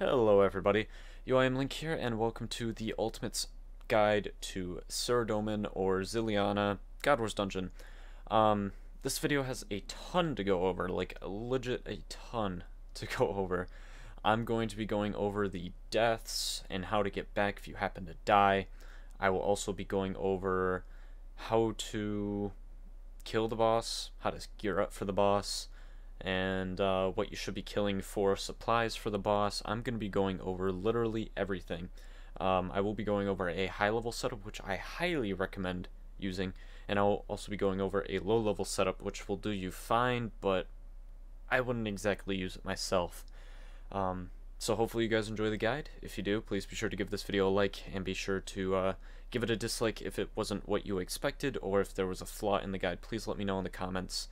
Hello everybody, Yo, I am Link here, and welcome to the Ultimate's Guide to Saradomin or Zilyana God Wars Dungeon. Um, this video has a ton to go over, like legit a ton to go over. I'm going to be going over the deaths and how to get back if you happen to die. I will also be going over how to kill the boss, how to gear up for the boss, and uh, what you should be killing for supplies for the boss. I'm going to be going over literally everything. Um, I will be going over a high level setup, which I highly recommend using, and I'll also be going over a low level setup, which will do you fine, but I wouldn't exactly use it myself. Um, so hopefully you guys enjoy the guide. If you do, please be sure to give this video a like, and be sure to uh, give it a dislike if it wasn't what you expected, or if there was a flaw in the guide, please let me know in the comments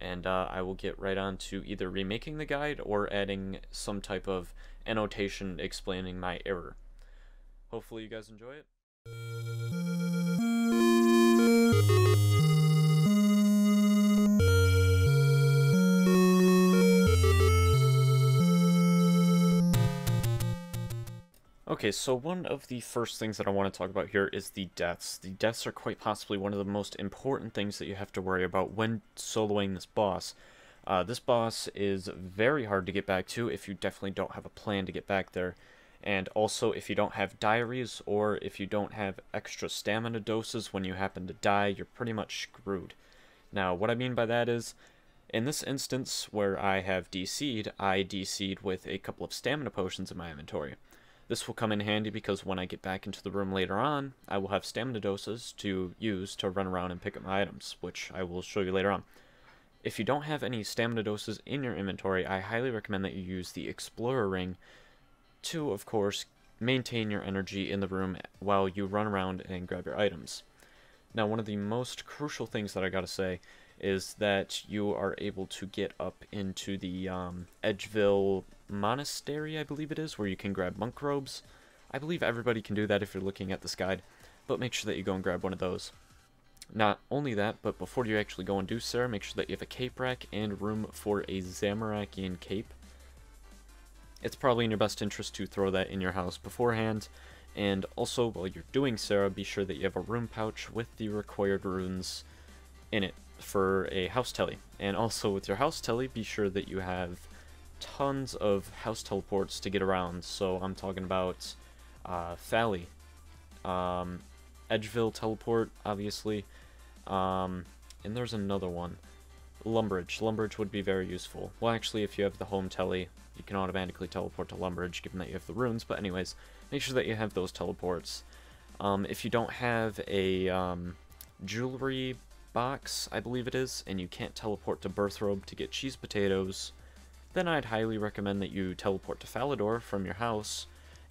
and uh, I will get right on to either remaking the guide or adding some type of annotation explaining my error. Hopefully you guys enjoy it. Okay, so one of the first things that I want to talk about here is the deaths. The deaths are quite possibly one of the most important things that you have to worry about when soloing this boss. Uh, this boss is very hard to get back to if you definitely don't have a plan to get back there. And also if you don't have diaries or if you don't have extra stamina doses when you happen to die, you're pretty much screwed. Now, what I mean by that is, in this instance where I have DC'd, I DC'd with a couple of stamina potions in my inventory. This will come in handy because when I get back into the room later on, I will have stamina doses to use to run around and pick up my items, which I will show you later on. If you don't have any stamina doses in your inventory, I highly recommend that you use the Explorer Ring to, of course, maintain your energy in the room while you run around and grab your items. Now, one of the most crucial things that I gotta say is that you are able to get up into the um, Edgeville Monastery, I believe it is, where you can grab monk robes. I believe everybody can do that if you're looking at this guide, but make sure that you go and grab one of those. Not only that, but before you actually go and do so, make sure that you have a cape rack and room for a Zamorakian cape. It's probably in your best interest to throw that in your house beforehand, and also while you're doing Sarah, be sure that you have a room pouch with the required runes in it for a house telly. And also with your house telly, be sure that you have tons of house teleports to get around. So I'm talking about uh, Fally, um, Edgeville teleport, obviously, um, and there's another one. Lumbridge. Lumbridge would be very useful. Well, actually, if you have the home telly, you can automatically teleport to Lumbridge, given that you have the runes. But anyways, make sure that you have those teleports. Um, if you don't have a um, jewelry box, I believe it is, and you can't teleport to Burthorpe to get cheese potatoes, then I'd highly recommend that you teleport to Falador from your house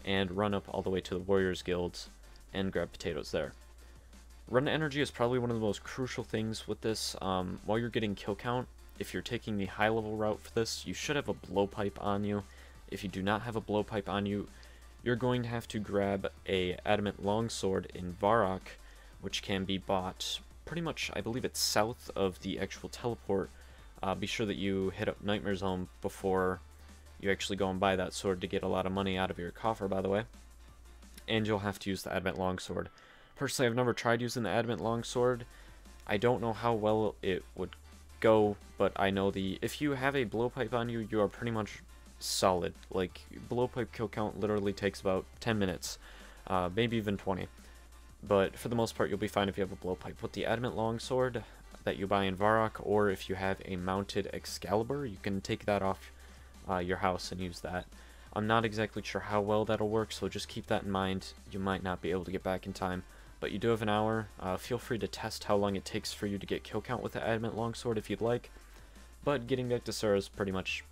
and run up all the way to the Warriors Guild and grab potatoes there. Run energy is probably one of the most crucial things with this. Um, while you're getting kill count, if you're taking the high level route for this, you should have a blowpipe on you. If you do not have a blowpipe on you, you're going to have to grab a adamant longsword in Varrock, which can be bought pretty much, I believe it's south of the actual teleport uh, be sure that you hit up Nightmare Zone before you actually go and buy that sword to get a lot of money out of your coffer, by the way. And you'll have to use the Adamant Longsword. Personally, I've never tried using the Adamant Longsword. I don't know how well it would go, but I know the... If you have a blowpipe on you, you are pretty much solid. Like, blowpipe kill count literally takes about 10 minutes, uh, maybe even 20. But for the most part, you'll be fine if you have a blowpipe. With the Adamant Longsword, that you buy in Varrock, or if you have a mounted Excalibur, you can take that off uh, your house and use that. I'm not exactly sure how well that'll work, so just keep that in mind. You might not be able to get back in time, but you do have an hour. Uh, feel free to test how long it takes for you to get kill count with the Adamant Longsword if you'd like, but getting back to Sarah is pretty much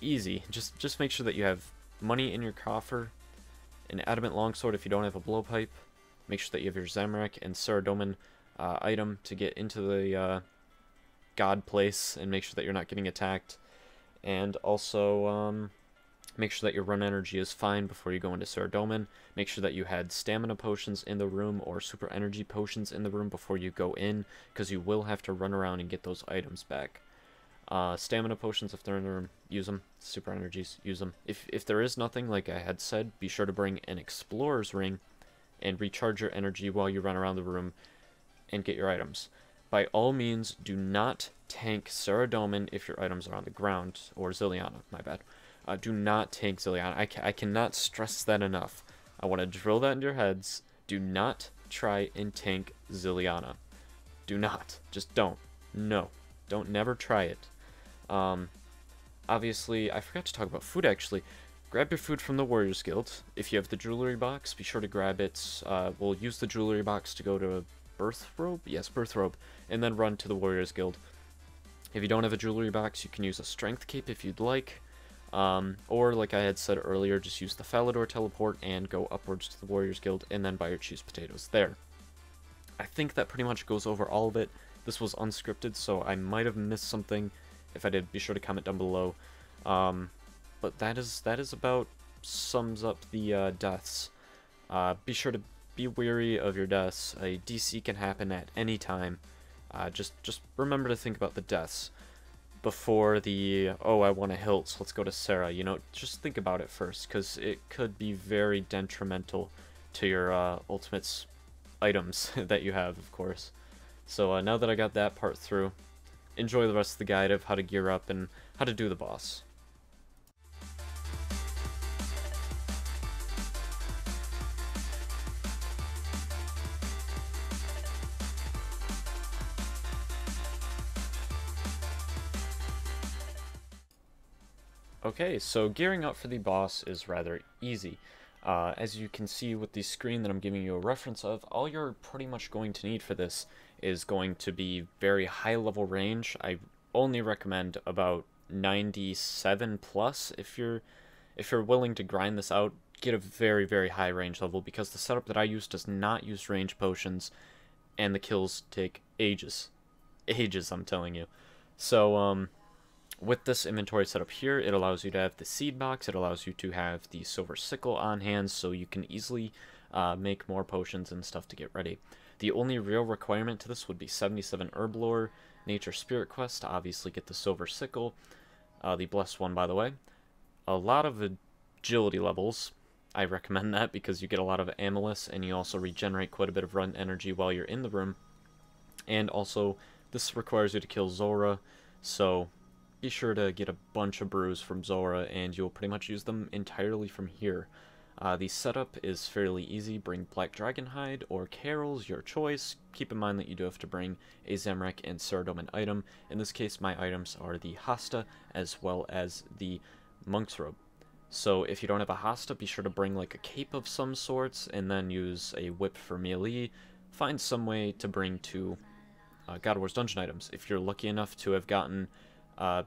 easy. Just, just make sure that you have money in your coffer, an Adamant Longsword if you don't have a blowpipe, make sure that you have your Zamorak and Saradomin uh, item to get into the uh, god place and make sure that you're not getting attacked. And also um, make sure that your run energy is fine before you go into Saradomin. Make sure that you had stamina potions in the room or super energy potions in the room before you go in, because you will have to run around and get those items back. Uh, stamina potions, if they're in the room, use them. Super energies, use them. If, if there is nothing, like I had said, be sure to bring an explorer's ring and recharge your energy while you run around the room and get your items. By all means, do not tank Saradomin if your items are on the ground, or Zilyana, my bad. Uh, do not tank Zilyana. I, ca I cannot stress that enough. I want to drill that into your heads. Do not try and tank Zilyana. Do not. Just don't. No. Don't never try it. Um, obviously, I forgot to talk about food actually. Grab your food from the Warriors Guild. If you have the jewelry box, be sure to grab it. Uh, we'll use the jewelry box to go to Burthorpe? Yes, Burthorpe. And then run to the Warriors Guild. If you don't have a jewelry box, you can use a Strength Cape if you'd like. Um, or, like I had said earlier, just use the Falador teleport and go upwards to the Warriors Guild and then buy your cheese potatoes there. I think that pretty much goes over all of it. This was unscripted, so I might have missed something. If I did, be sure to comment down below. Um, but that is that is about sums up the uh, deaths. Uh, be sure to be wary of your deaths. A DC can happen at any time. Uh, just just remember to think about the deaths before the oh I want a hilt, so let's go to Sarah. You know, just think about it first, because it could be very detrimental to your uh, ultimates items that you have, of course. So uh, now that I got that part through, enjoy the rest of the guide of how to gear up and how to do the boss. Okay, so gearing up for the boss is rather easy. Uh, as you can see with the screen that I'm giving you a reference of, all you're pretty much going to need for this is going to be very high level range. I only recommend about 97 plus if you're if you're willing to grind this out, get a very very high range level because the setup that I use does not use range potions and the kills take ages. Ages, I'm telling you. So um with this inventory setup here, it allows you to have the seed box, it allows you to have the silver sickle on hand so you can easily uh, make more potions and stuff to get ready. The only real requirement to this would be 77 Herblore, nature spirit quest to obviously get the silver sickle, uh, the blessed one by the way. A lot of agility levels, I recommend that because you get a lot of amylase and you also regenerate quite a bit of run energy while you're in the room. And also, this requires you to kill Zulrah, so be sure to get a bunch of brews from Zulrah, and you'll pretty much use them entirely from here. Uh, the setup is fairly easy. Bring Black Dragon Hide or Karil's, your choice. Keep in mind that you do have to bring a Zamorak and Saradomin item. In this case, my items are the Hasta as well as the Monk's Robe. So if you don't have a Hasta, be sure to bring like a cape of some sorts, and then use a whip for melee. Find some way to bring two uh, God of War's dungeon items. If you're lucky enough to have gotten uh,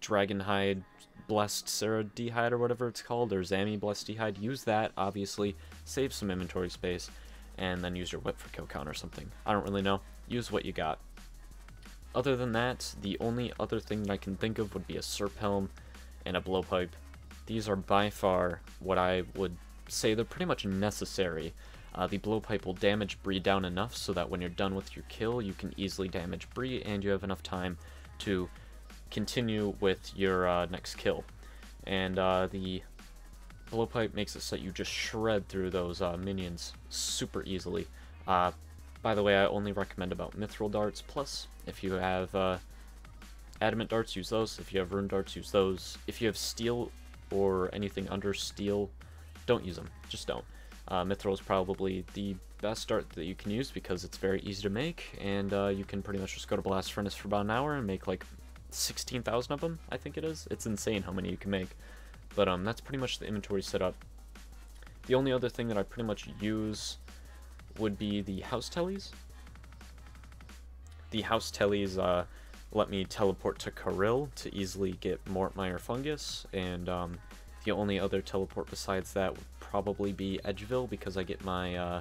Dragonhide Blessed Ceridihide or whatever it's called, or Zami Blessed Hide. Use that, obviously. Save some inventory space, and then use your whip for kill count or something. I don't really know. Use what you got. Other than that, the only other thing that I can think of would be a Serp Helm and a Blowpipe. These are by far what I would say they're pretty much necessary. Uh, the Blowpipe will damage Bree down enough so that when you're done with your kill, you can easily damage Bree, and you have enough time to continue with your uh, next kill. And uh, the blowpipe makes it so you just shred through those uh, minions super easily. Uh, by the way, I only recommend about mithril darts. Plus, if you have uh, adamant darts, use those. If you have rune darts, use those. If you have steel or anything under steel, don't use them. Just don't. Uh, mithril is probably the best dart that you can use because it's very easy to make, and you can pretty much just go to Blast Furnace for about an hour and make like 16,000 of them, I think it is. It's insane how many you can make. But um, that's pretty much the inventory setup. The only other thing that I pretty much use would be the house tellies. The house tellies uh, let me teleport to Kharyrll to easily get Mort Myre Fungus, and um, the only other teleport besides that would probably be Edgeville because I get my uh,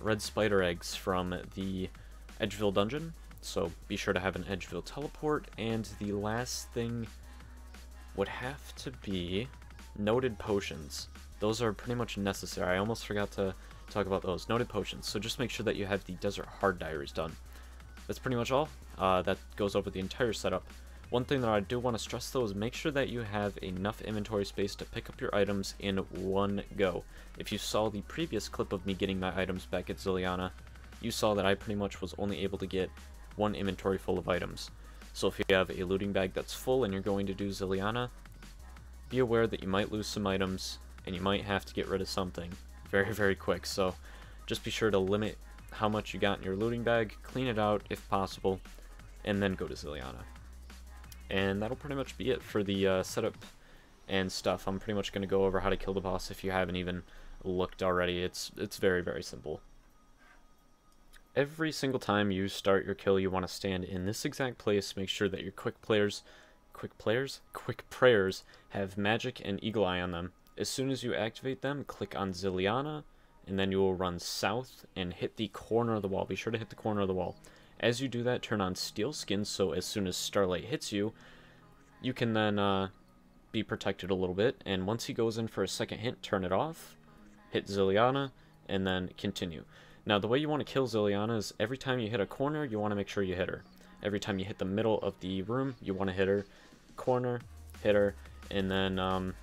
red spider eggs from the Edgeville dungeon, so be sure to have an Edgeville teleport, and the last thing would have to be noted potions. Those are pretty much necessary. I almost forgot to talk about those. Noted potions. So just make sure that you have the Desert Hard Diaries done. That's pretty much all. Uh, that goes over the entire setup. One thing that I do want to stress though is make sure that you have enough inventory space to pick up your items in one go. If you saw the previous clip of me getting my items back at Zilyana, you saw that I pretty much was only able to get one inventory full of items. So if you have a looting bag that's full and you're going to do Zilyana, be aware that you might lose some items and you might have to get rid of something very, very quick. So just be sure to limit how much you got in your looting bag, clean it out if possible, and then go to Zilyana. And that'll pretty much be it for the uh, setup and stuff. I'm pretty much going to go over how to kill the boss if you haven't even looked already. It's, it's very, very simple. Every single time you start your kill, you want to stand in this exact place. Make sure that your quick players, quick players, quick prayers have magic and eagle eye on them. As soon as you activate them, click on Zilyana, and then you will run south and hit the corner of the wall. Be sure to hit the corner of the wall. As you do that, turn on Steel Skin, so as soon as Starlight hits you, you can then uh, be protected a little bit, and once he goes in for a second hit, turn it off, hit Zilyana, and then continue. Now, the way you want to kill Zilyana is every time you hit a corner, you want to make sure you hit her. Every time you hit the middle of the room, you want to hit her. Corner, hit her, and then um,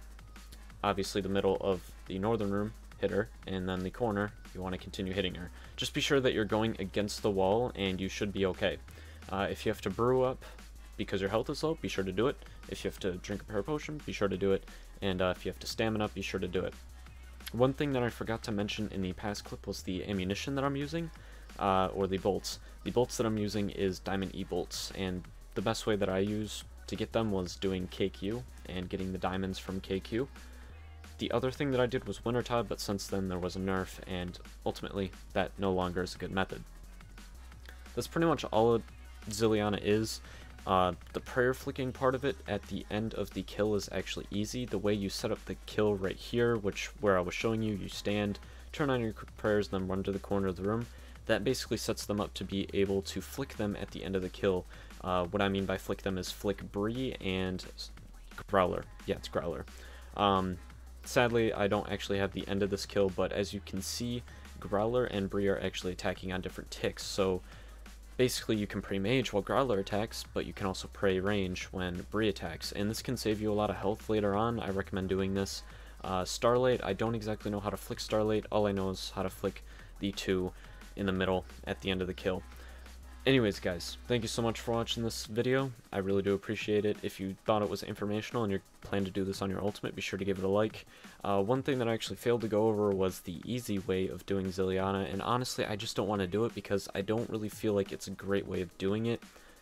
obviously the middle of the northern room, hit her, and then the corner, you want to continue hitting her. Just be sure that you're going against the wall, and you should be okay. Uh, if you have to brew up because your health is low, be sure to do it. If you have to drink a prayer potion, be sure to do it. And uh, if you have to stamina, up, be sure to do it. One thing that I forgot to mention in the past clip was the ammunition that I'm using, uh, or the bolts. The bolts that I'm using is Diamond E-bolts, and the best way that I use to get them was doing KQ and getting the diamonds from KQ. The other thing that I did was Winter Wintertodt, but since then there was a nerf, and ultimately that no longer is a good method. That's pretty much all Zilyana is. Uh, the prayer flicking part of it at the end of the kill is actually easy. The way you set up the kill right here, which where I was showing you, you stand, turn on your prayers, then run to the corner of the room. That basically sets them up to be able to flick them at the end of the kill. Uh, what I mean by flick them is flick Bree and Growler. Yeah, it's Growler. Um, sadly, I don't actually have the end of this kill, but as you can see, Growler and Bree are actually attacking on different ticks, so Basically, you can pre-mage while Growler attacks, but you can also pray range when Bree attacks, and this can save you a lot of health later on. I recommend doing this. Uh, Starlight, I don't exactly know how to flick Starlight. All I know is how to flick the two in the middle at the end of the kill. Anyways, guys, thank you so much for watching this video. I really do appreciate it. If you thought it was informational and you plan to do this on your ultimate, be sure to give it a like. Uh, one thing that I actually failed to go over was the easy way of doing Zilyana, and honestly, I just don't want to do it because I don't really feel like it's a great way of doing it.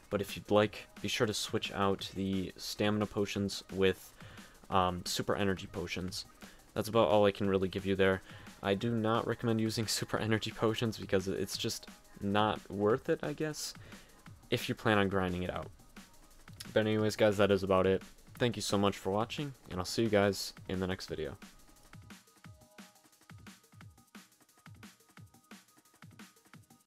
But if you'd like, be sure to switch out the stamina potions with um, super energy potions. That's about all I can really give you there. I do not recommend using super energy potions because it's just not worth it, I guess, if you plan on grinding it out. But anyways, guys, that is about it. Thank you so much for watching, and I'll see you guys in the next video.